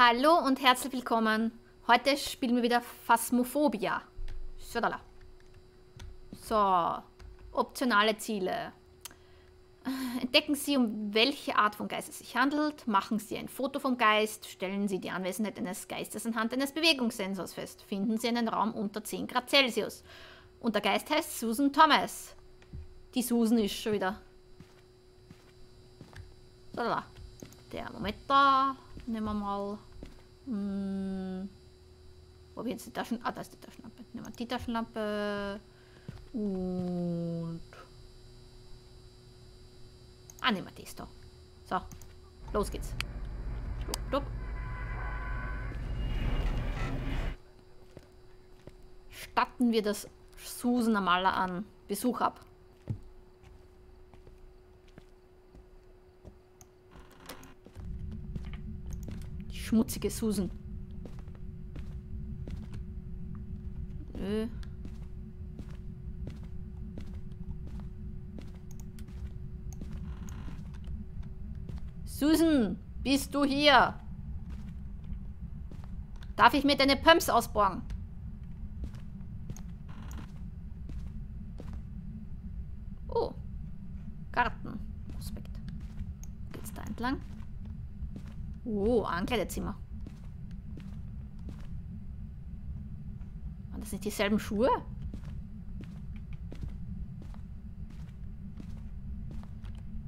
Hallo und herzlich willkommen. Heute spielen wir wieder Phasmophobia. Schadala. So, optionale Ziele. Entdecken Sie, um welche Art von Geist es sich handelt, machen Sie ein Foto vom Geist, stellen Sie die Anwesenheit eines Geistes anhand eines Bewegungssensors fest, finden Sie einen Raum unter 10 Grad Celsius. Und der Geist heißt Susan Thomas. Die Susan ist schon wieder. So, da. Thermometer. Nehmen wir mal. Hm. Wo habe jetzt die Taschen? Ah, da ist die Taschenlampe. Nehmen wir die Taschenlampe. Und. Ah, nehmen wir das da. So. Los geht's. Stopp. Statten wir das Susan Amala an. Besuch ab. Die schmutzige Susan. Nö. Susan, bist du hier? Darf ich mir deine Pumps ausborgen? Oh. Garten. Prospekt. Geht's da entlang? Oh, Ankleidezimmer. Waren das nicht dieselben Schuhe?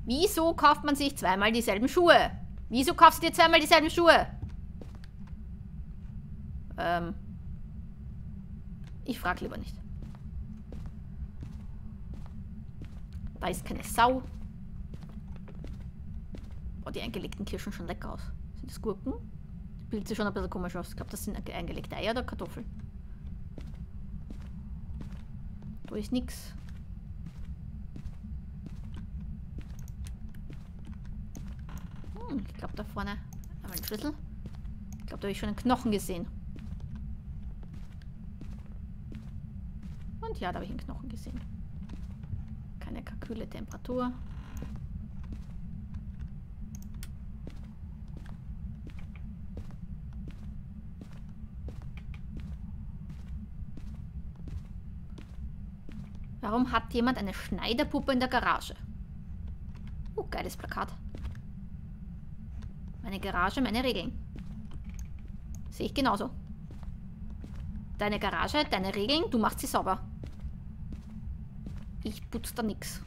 Wieso kauft man sich zweimal dieselben Schuhe? Wieso kaufst du dir zweimal dieselben Schuhe? Ähm. Ich frage lieber nicht. Da ist keine Sau. Oh, die eingelegten Kirschen schon lecker aus. Sind das Gurken? Bildet sich schon ein bisschen komisch aus. Ich glaube, das sind eingelegte Eier oder Kartoffeln. Da ist nichts. Hm, ich glaube, da vorne haben wir einen Schlüssel. Ich glaube, da habe ich schon einen Knochen gesehen. Und ja, da habe ich einen Knochen gesehen. Keine Kalküle, Temperatur. Warum hat jemand eine Schneiderpuppe in der Garage? Oh, geiles Plakat. Meine Garage, meine Regeln. Sehe ich genauso. Deine Garage, deine Regeln, du machst sie sauber. Ich putze da nichts.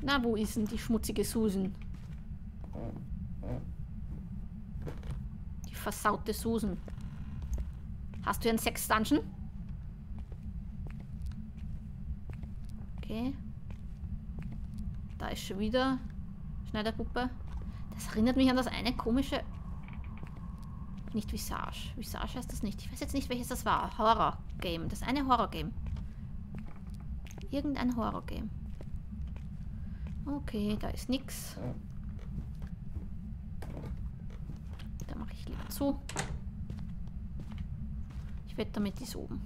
Na, wo ist denn die schmutzige Susan? Versaute Susan. Hast du einen Sex-Dungeon? Okay. Da ist schon wieder Schneiderpuppe. Das erinnert mich an das eine komische... Nicht Visage. Visage heißt das nicht. Ich weiß jetzt nicht, welches das war. Horror-Game. Das eine Horror-Game. Irgendein Horror-Game. Okay, da ist nichts. Da mache ich lieber zu. Ich wette, damit ist oben.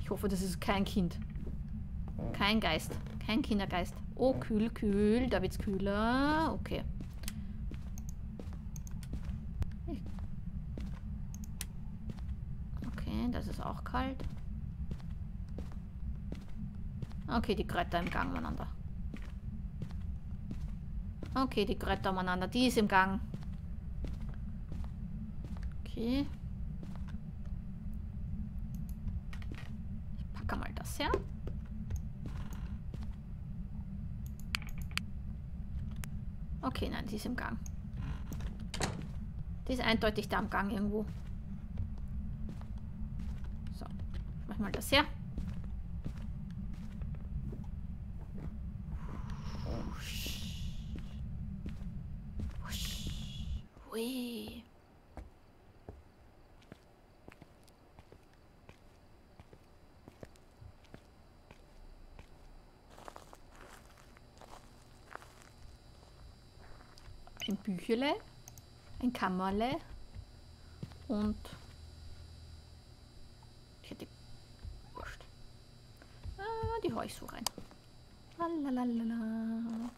Ich hoffe, das ist kein Kind. Kein Geist. Kein Kindergeist. Oh, kühl, kühl. Da wird's kühler. Okay. Okay, das ist auch kalt. Okay, die Kräuter im Gang umeinander. Okay, die Kräuter umeinander. Die ist im Gang. Okay. Ich packe mal das her. Okay, nein, die ist im Gang. Die ist eindeutig da am Gang irgendwo. So, ich mach mal das her. Ein Büchele, ein Kammerle und ich hätte wurscht. Ah, die hau ich so rein. Lalalala.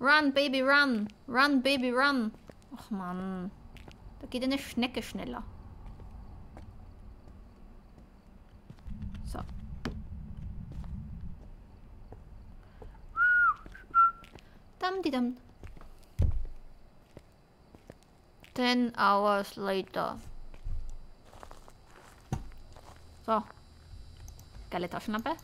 Run, Baby, run. Run, Baby, run. Ach man. Da geht eine Schnecke schneller. So. Dam die dam. Ten hours later. So. Geile Taschenlampe.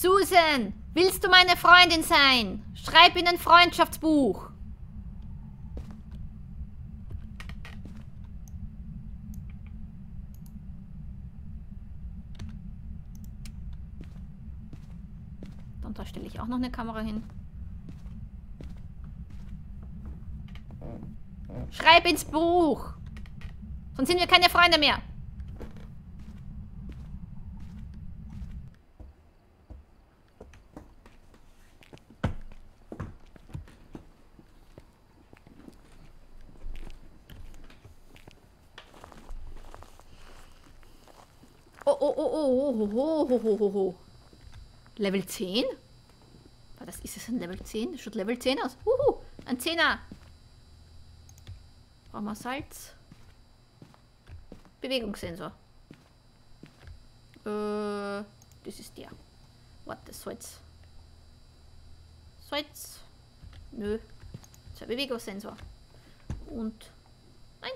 Susan, willst du meine Freundin sein? Schreib in ein Freundschaftsbuch. Und da stelle ich auch noch eine Kamera hin. Schreib ins Buch. Sonst sind wir keine Freunde mehr. Oh, oh, oh, oh, oh, oh, oh, oh, oh, oh. Level 10? War das, ist es ein Level 10? Das schaut Level 10 aus. Uhu, ein 10er. Brauchen wir Salz. Bewegungssensor. Äh, das ist der. Warte, Salz. Salz. Nö. Zwei Bewegungssensor. Und. Nein.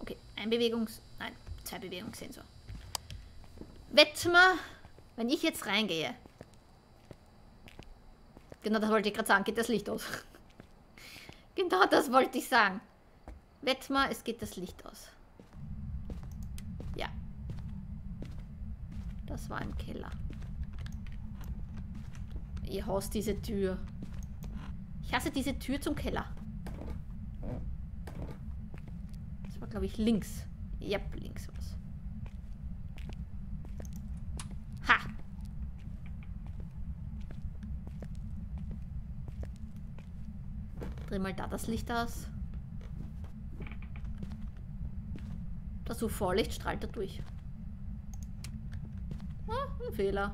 Okay, ein Bewegungs. Nein, zwei Bewegungssensor. Wett mal, wenn ich jetzt reingehe. Genau das wollte ich gerade sagen. Geht das Licht aus? genau das wollte ich sagen. Wett mal, es geht das Licht aus. Ja. Das war im Keller. Ich hasse diese Tür. Ich hasse diese Tür zum Keller. Das war, glaube ich, links. Yep, links was. Ha! Dreh mal da das Licht aus. Das UV-Licht strahlt da durch. Ah, ein Fehler.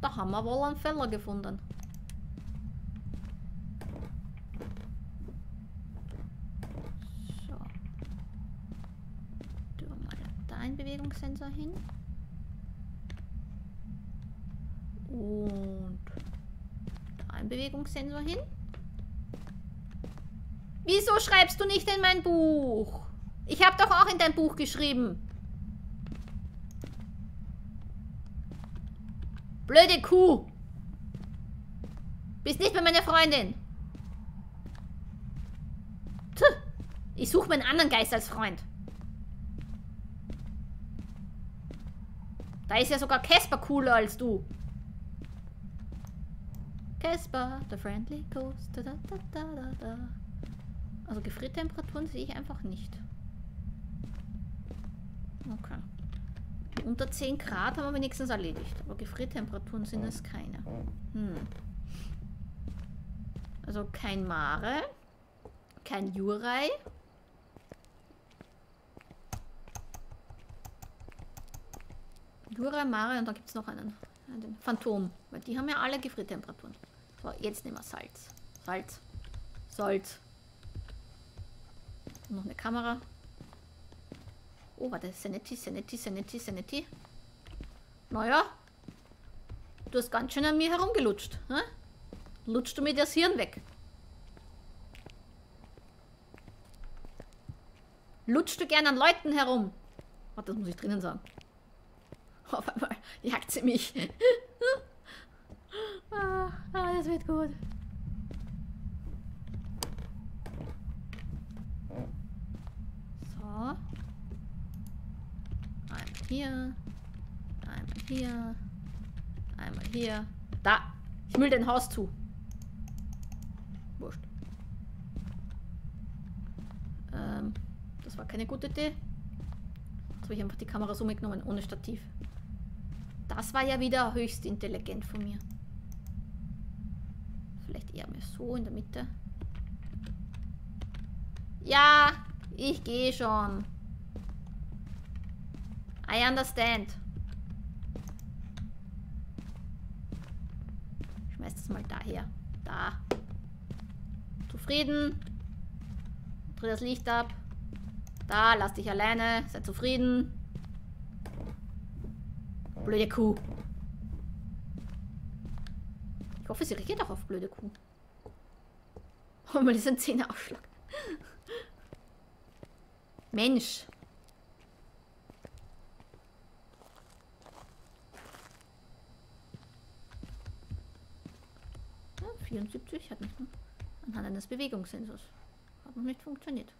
Da haben wir wohl einen Fehler gefunden. So. Tun wir mal da einen Bewegungssensor hin. Und da einen Bewegungssensor hin. Wieso schreibst du nicht in mein Buch? Ich habe doch auch in dein Buch geschrieben. Blöde Kuh. Bist nicht mehr meine Freundin. Tuh. Ich suche mir einen anderen Geist als Freund. Da ist ja sogar Casper cooler als du. Casper, the friendly ghost. Da, da, da, da, da. Also Gefriertemperaturen sehe ich einfach nicht. Okay. Unter 10 Grad haben wir wenigstens erledigt. Aber Gefriertemperaturen sind es keine. Hm. Also kein Mare. Kein Jurei. Jurei, Mare und da gibt es noch einen. Den Phantom. Weil die haben ja alle Gefriertemperaturen. So, jetzt nehmen wir Salz. Salz. Salz. Und noch eine Kamera. Oh, warte. Sanity, Sanity, Sanity, Sanity. Naja. Du hast ganz schön an mir herumgelutscht. Hä? Lutschst du mir das Hirn weg? Lutschst du gern an Leuten herum? Warte, das muss ich drinnen sagen. Auf einmal jagt sie mich. ah, ah, das wird gut. So. Einmal hier. Einmal hier. Einmal hier. Da. Ich müll dein Haus zu. Wurscht. Ähm. Das war keine gute Idee. Jetzt habe ich einfach die Kamera so mitgenommen, ohne Stativ. Das war ja wieder höchst intelligent von mir. Vielleicht eher mehr so in der Mitte. Ja, ich gehe schon. I understand. Schmeiß das mal daher. Da. Zufrieden. Dreh das Licht ab. Da, lass dich alleine. Sei zufrieden. Blöde Kuh. Ich hoffe, sie reagiert auch auf blöde Kuh. Oh, mal diesen Zähneausschlag. Mensch. Ja, 74 hat nicht anhand eines Bewegungssensors. Hat noch nicht funktioniert.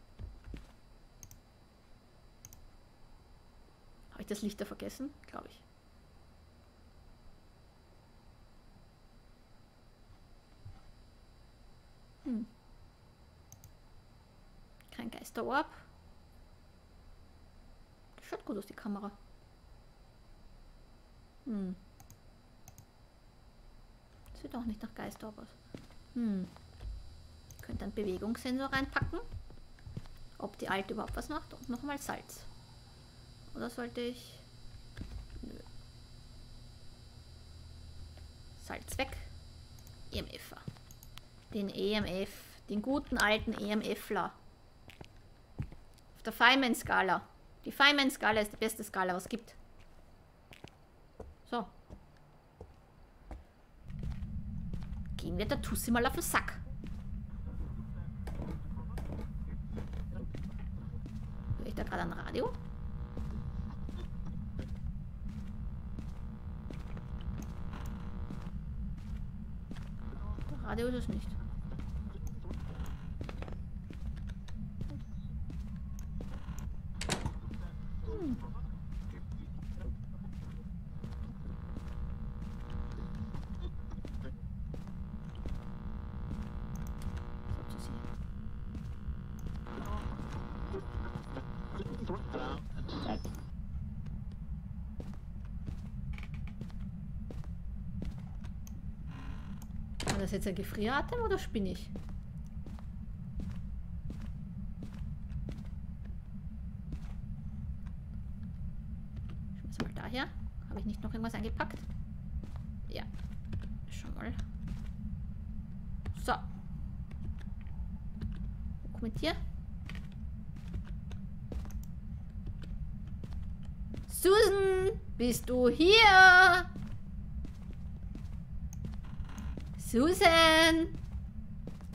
Habe ich das Licht da vergessen? Glaube ich. Hm. Kein Geisterorb. Schaut gut aus, die Kamera. Hm. Sieht auch nicht nach Geisterorb aus. Hm. Ich könnte einen Bewegungssensor reinpacken. Ob die alte überhaupt was macht. Und nochmal Salz. Oder sollte ich... Nö. Salz weg. EMFer. Den EMF. Den guten alten EMFler. Auf der Feynman-Skala. Die Feynman-Skala ist die beste Skala, was es gibt. So. Gehen wir der Tussi mal auf den Sack. Höre ich da gerade ein Radio? Radio ist es nicht. Das jetzt ein Gefrieratem oder spinne ich? Schmeiß mal daher. Habe ich nicht noch irgendwas eingepackt? Ja. Schon mal. So. Wo kommt hier? Susan, bist du hier? Susan!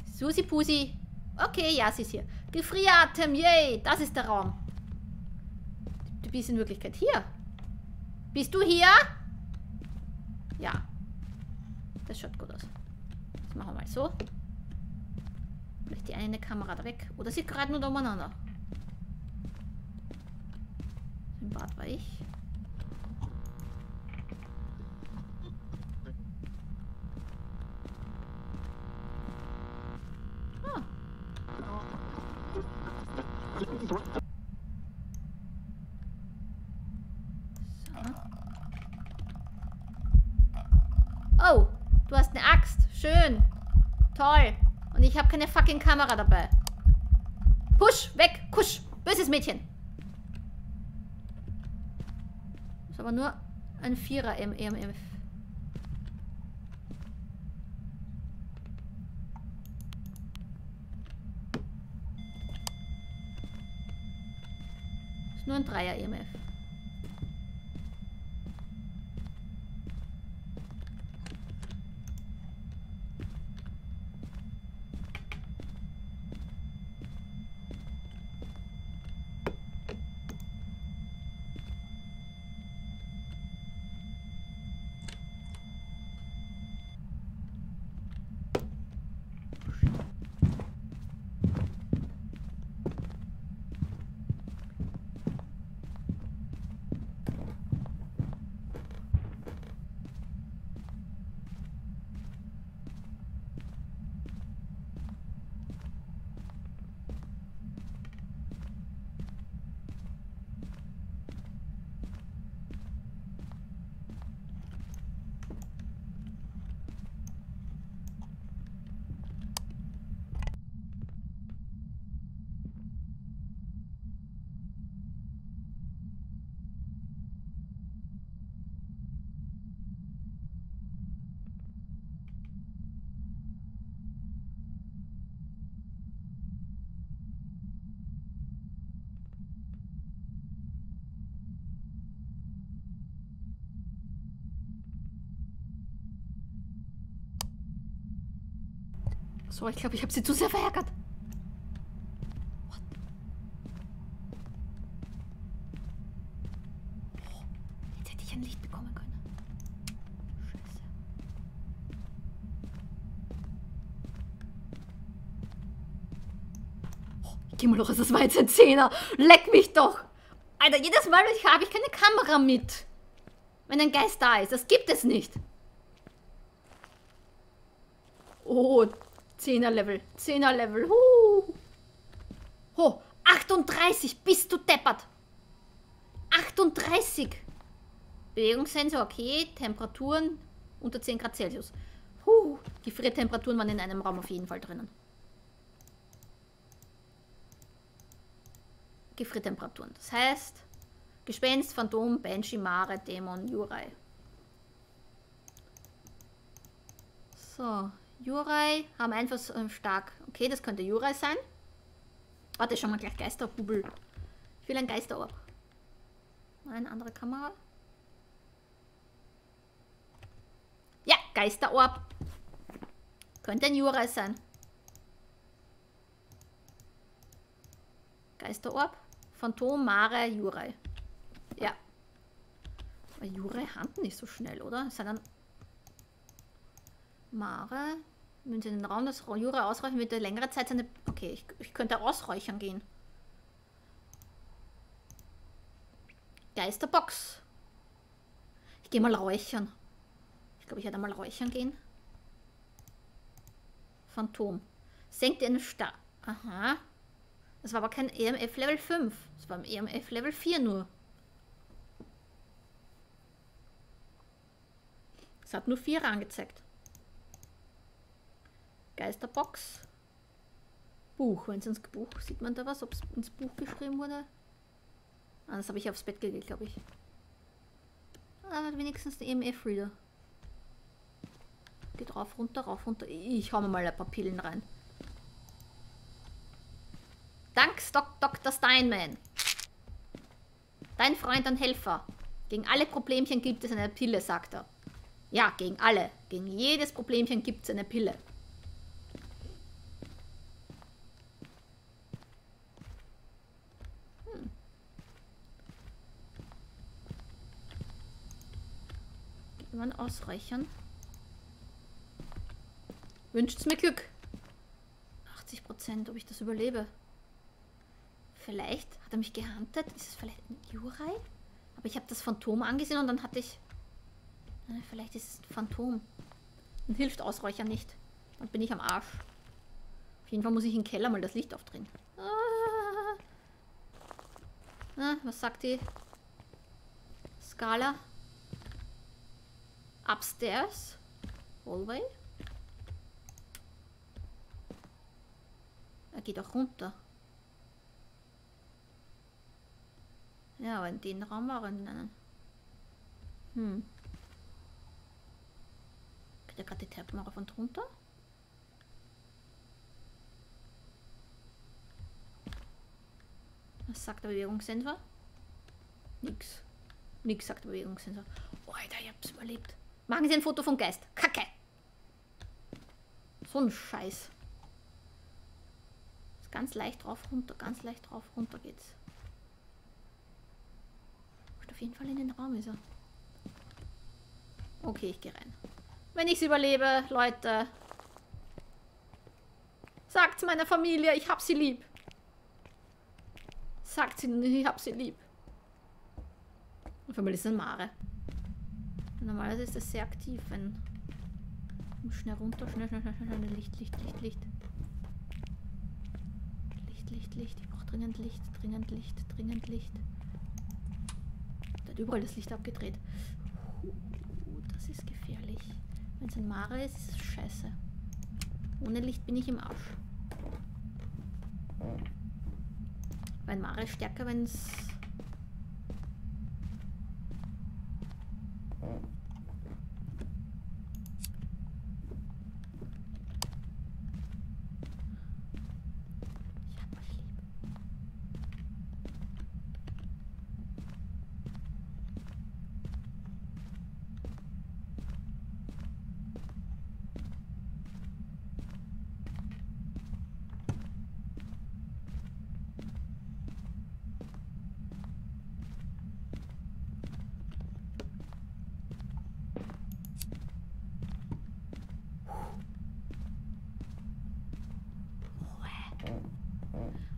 Susi Pusi. Okay, ja, sie ist hier. Gefrieratem, yay! Das ist der Raum. Du bist in Wirklichkeit hier. Bist du hier? Ja. Das schaut gut aus. Das machen wir mal so. Vielleicht die eine Kamera da weg. Oder sie gerade nur da umeinander. Im Bad war ich. Oh, du hast eine Axt. Schön. Toll. Und ich habe keine fucking Kamera dabei. Push, weg, kusch. Böses Mädchen. Ist aber nur ein Vierer EMF. Ist nur ein Dreier EMF. So, ich glaube, ich habe sie zu sehr verärgert. What? Oh, jetzt hätte ich ein Licht bekommen können. Scheiße. Oh, ich geh mal los, das war jetzt ein Zehner. Leck mich doch. Alter, jedes Mal ich habe ich keine Kamera mit. Wenn ein Geist da ist. Das gibt es nicht. Oh, 10er Level. 10er Level. Huh. Oh, 38. Bist du deppert. 38. Bewegungssensor, okay. Temperaturen unter 10 Grad Celsius. Huh. Die Friedtemperaturen waren in einem Raum auf jeden Fall drinnen. Gefriertemperaturen. Das heißt, Gespenst, Phantom, Banshee, Mare, Dämon, Jurai. So, Jurai haben einfach äh, stark. Okay, das könnte Jurai sein. Warte, schon mal gleich Geisterbubel. Ich will ein Geisterorb. Eine andere Kamera. Ja, Geisterorb. Könnte ein Jurai sein. Geisterorb. Phantom, Mare, Jurai. Ja. Jurai hand nicht so schnell, oder? Sondern Mare. Wenn sie in den Raum das Jurai ausräuchern, wird er längere Zeit seine... Okay, ich, ich könnte ausräuchern gehen. Geisterbox. Ich gehe mal räuchern. Ich glaube, ich werde mal räuchern gehen. Phantom. Senkt einen Star. Aha. Das war aber kein EMF Level 5. Das war im EMF Level 4 nur. Es hat nur 4 angezeigt. Geisterbox. Buch. Wenn es ins Buch sieht man da was, ob es ins Buch geschrieben wurde. Ah, das habe ich aufs Bett gelegt, glaube ich. Aber wenigstens der EMF-Reader. Geht rauf, runter, rauf, runter. Ich hau mir mal ein paar Pillen rein. Dank Doc Dr. Steinman. Dein Freund und Helfer. Gegen alle Problemchen gibt es eine Pille, sagt er. Ja, gegen alle. Gegen jedes Problemchen gibt es eine Pille. Man ausreichern. Wünscht's mir Glück. 80 Prozent, ob ich das überlebe. Vielleicht hat er mich gehandelt. Ist es vielleicht ein Jurai? Aber ich habe das Phantom angesehen und dann hatte ich... Vielleicht ist es ein Phantom. Und hilft Ausräuchern nicht. Dann bin ich am Arsch. Auf jeden Fall muss ich im Keller mal das Licht aufdrehen. Ah. Na, was sagt die Skala? Upstairs? Hallway? Er geht auch runter. Ja, aber in den Raum war er nennen. Hm. Geht er gerade die Treppen rauf und runter? Was sagt der Bewegungssensor? Nix. Nix sagt der Bewegungssensor. Oh, Alter, ich hab's überlebt. Machen Sie ein Foto vom Geist. Kacke. So ein Scheiß. Ist ganz leicht drauf, runter, ganz leicht drauf, runter geht's auf jeden Fall in den Raum ist er. Okay, ich gehe rein. Wenn ich es überlebe, Leute. Sagt meiner Familie, ich hab sie lieb. Sagt sie, ich hab sie lieb. Auf einmal ist es ein Mare. Normalerweise ist das sehr aktiv, wenn... Schnell runter, schnell, schnell, schnell, schnell. Licht, Licht, Licht, Licht. Licht, Licht, Licht. Ich brauche dringend Licht, dringend Licht, dringend Licht hat überall das Licht abgedreht. Das ist gefährlich. Wenn es ein Mare ist, ist es scheiße. Ohne Licht bin ich im Arsch. Weil Mare ist stärker, wenn es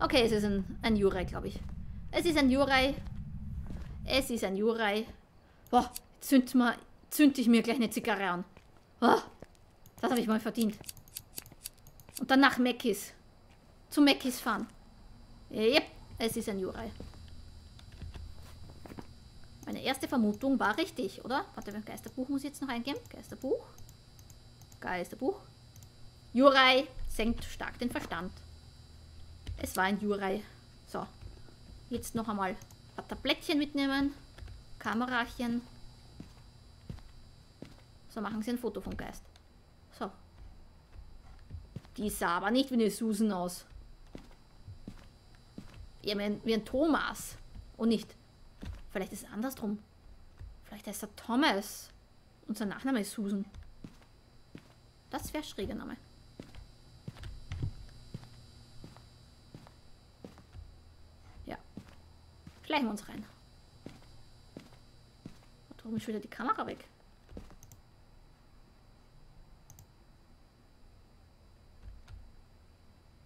Okay, es ist ein, ein Jurei, glaube ich. Es ist ein Jurei. Es ist ein Jurei. Boah, zünd, mal, zünd ich mir gleich eine Zigarre an. Boah, das habe ich mal verdient. Und dann nach Meckis. Zu Meckis fahren. Yep, es ist ein Jurei. Meine erste Vermutung war richtig, oder? Warte, Geisterbuch muss ich jetzt noch eingeben. Geisterbuch. Geisterbuch. Jurei senkt stark den Verstand. Es war ein Jurei. So. Jetzt noch einmal ein paar Tablettchen mitnehmen. Kamerachen. So, machen Sie ein Foto vom Geist. So. Die sah aber nicht wie eine Susan aus. Ja, wie ein, wie ein Thomas. Und nicht. Vielleicht ist es andersrum. Vielleicht heißt er Thomas. Und sein Nachname ist Susan. Das wäre schräger Name. Schleichen wir uns rein. Warum ist wieder die Kamera weg?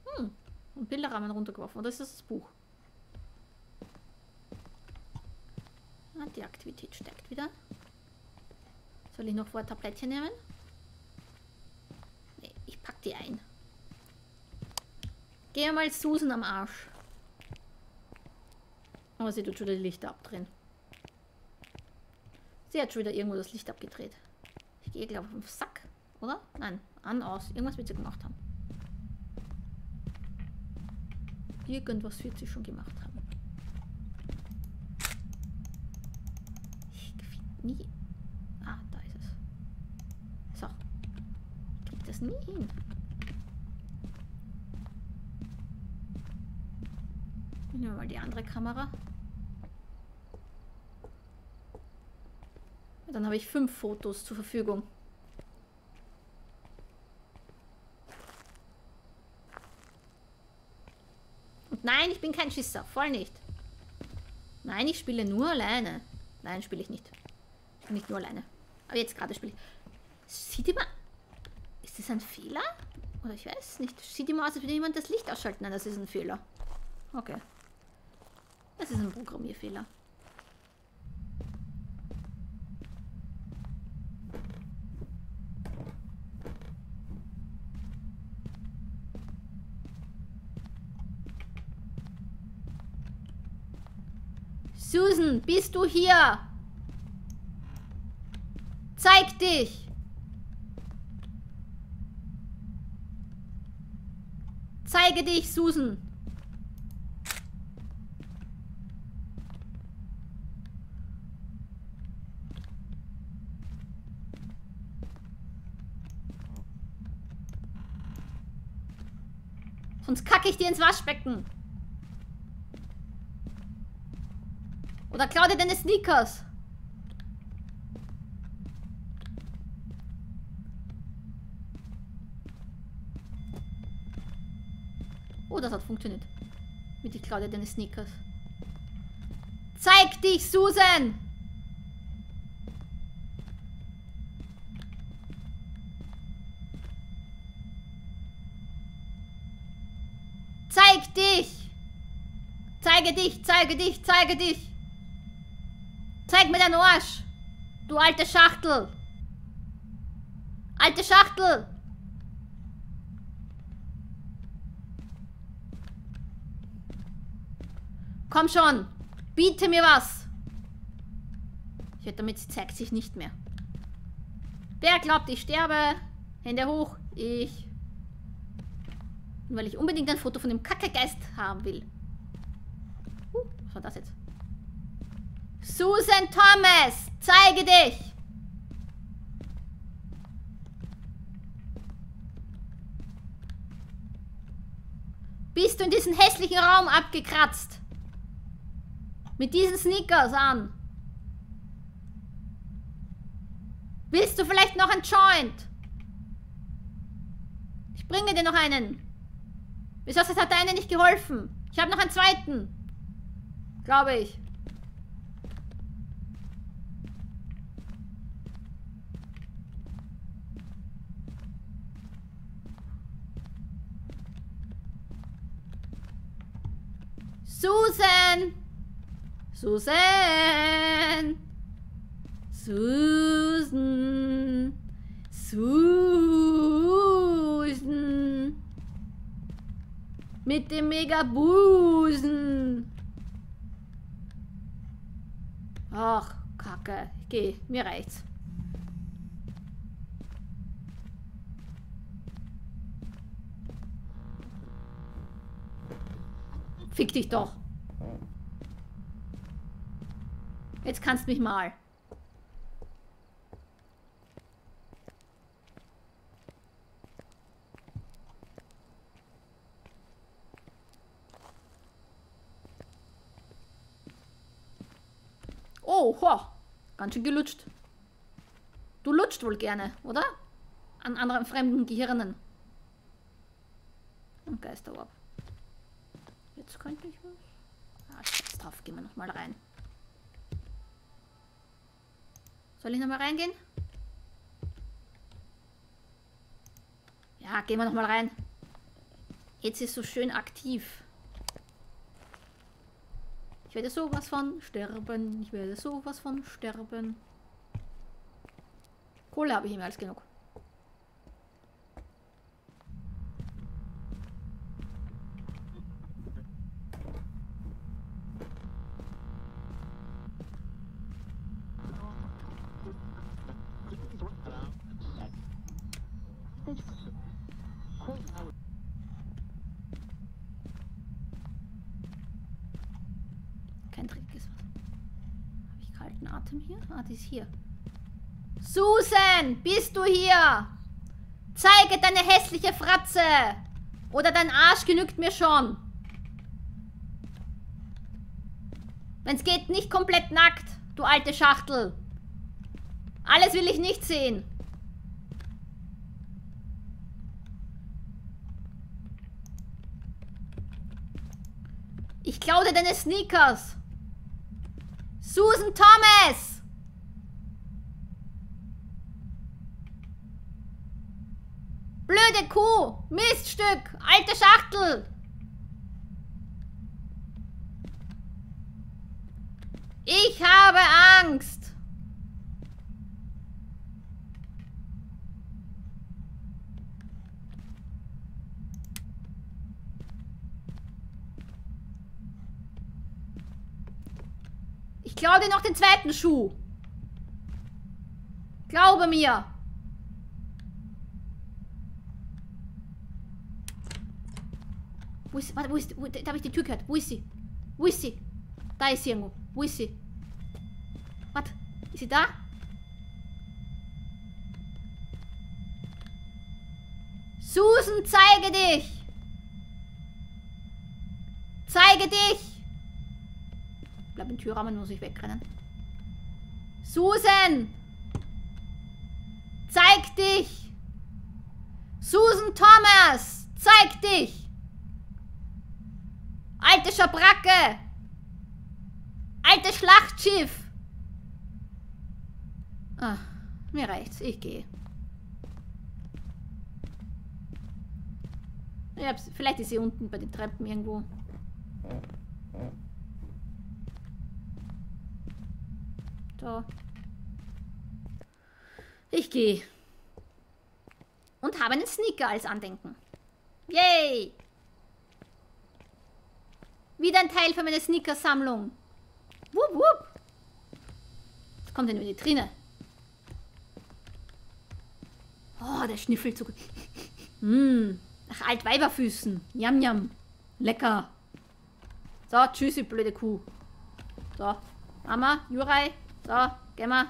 Hm. Und Bilderrahmen runtergeworfen. Oder ist das das Buch? Ah, die Aktivität steigt wieder. Soll ich noch vor Tablettchen nehmen? Nee, ich pack die ein. Geh mal Susan am Arsch. Aber sie tut schon die Lichter abdrehen. Sie hat schon wieder irgendwo das Licht abgedreht. Ich gehe, glaube ich, auf den Sack, oder? Nein, an, aus. Irgendwas wird sie gemacht haben. Irgendwas wird sie schon gemacht haben. Ich finde nie... Ah, da ist es. So. Ich krieg das nie hin. Nehmen wir mal die andere Kamera. Dann habe ich fünf Fotos zur Verfügung. Und nein, ich bin kein Schisser. Voll nicht. Nein, ich spiele nur alleine. Nein, spiele ich nicht. Ich bin nicht nur alleine. Aber jetzt gerade spiele ich. Sieht immer... Ist das ein Fehler? Oder ich weiß nicht. Sieht immer aus, als würde jemand das Licht ausschalten. Nein, das ist ein Fehler. Okay. Das ist ein Programmierfehler. Susan, bist du hier? Zeig dich! Zeige dich, Susan! Sonst kacke ich dir ins Waschbecken. Oder klau dir deine Sneakers. Oh, das hat funktioniert. Mit ich klau dir deine Sneakers. Zeig dich, Susan! Zeig dich! Zeige dich, zeige dich, zeige dich! Zeig mir deinen Arsch! Du alte Schachtel! Alte Schachtel! Komm schon! Biete mir was! Ich hätte damit, sie zeigt sich nicht mehr. Wer glaubt, ich sterbe? Hände hoch. Ich. Weil ich unbedingt ein Foto von dem Kackegeist haben will. Uh, was war das jetzt? Susan Thomas, zeige dich! Bist du in diesen hässlichen Raum abgekratzt? Mit diesen Sneakers an? Willst du vielleicht noch ein Joint? Ich bringe dir noch einen. Wieso hat der eine nicht geholfen? Ich habe noch einen zweiten. Glaube ich. Susan! Susan! Susan! Susan! Mit dem Megabusen! Ach, Kacke. Geh, mir reicht's. Dich doch. Jetzt kannst mich mal. Oh, ho. Ganz schön gelutscht. Du lutscht wohl gerne, oder? An anderen fremden Gehirnen. Und Geisterorb. Jetzt könnte ich was. Ah, jetzt drauf. Gehen wir nochmal rein. Soll ich nochmal reingehen? Ja, gehen wir nochmal rein. Jetzt ist so schön aktiv. Ich werde sowas von sterben. Ich werde sowas von sterben. Kohle habe ich mehr als genug. Kein dreckiges Wasser. Habe ich kalten Atem hier? Ah, die ist hier. Susan, bist du hier? Zeige deine hässliche Fratze. Oder dein Arsch genügt mir schon. Wenn's geht, nicht komplett nackt, du alte Schachtel. Alles will ich nicht sehen. Ich klaue deine Sneakers. Susan Thomas! Blöde Kuh! Miststück! Alte Schachtel! Ich habe Angst! Ich dir noch den zweiten Schuh. Glaube mir. Wo ist, warte, wo ist, wo, da habe ich die Tür gehört. Wo ist sie? Wo ist sie? Da ist sie irgendwo. Wo ist sie? Warte, ist sie da? Susan, zeige dich! Zeige dich! Bleib im Türrahmen, muss ich wegrennen. Susan! Zeig dich! Susan Thomas! Zeig dich! Alte Schabracke! Alte Schlachtschiff! Ah, mir reicht's. Ich gehe. Vielleicht ist sie unten bei den Treppen irgendwo. So. Ich gehe. Und habe einen Sneaker als Andenken. Yay! Wieder ein Teil für meine Sneakersammlung. Wupp, wupp. Jetzt kommt in die Vitrine. Oh, der schnüffelt so. Mmh, nach Altweiberfüßen. Yam, yam. Lecker. So, tschüssi, blöde Kuh. So, Mama, Jurei. So, geh mal.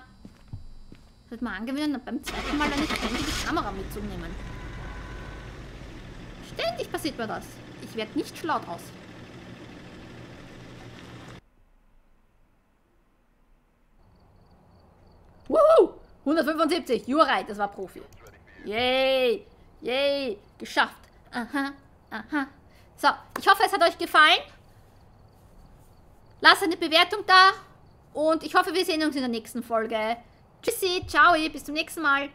Sollte man angewöhnen, beim zweiten Mal eine ständige Kamera mitzunehmen. Ständig passiert mir das. Ich werde nicht schlau draus. 175, Jurei, das war Profi. Yay! Yay! Geschafft. Aha, aha. So, ich hoffe, es hat euch gefallen. Lasst eine Bewertung da und ich hoffe, wir sehen uns in der nächsten Folge. Tschüssi, ciao, bis zum nächsten Mal.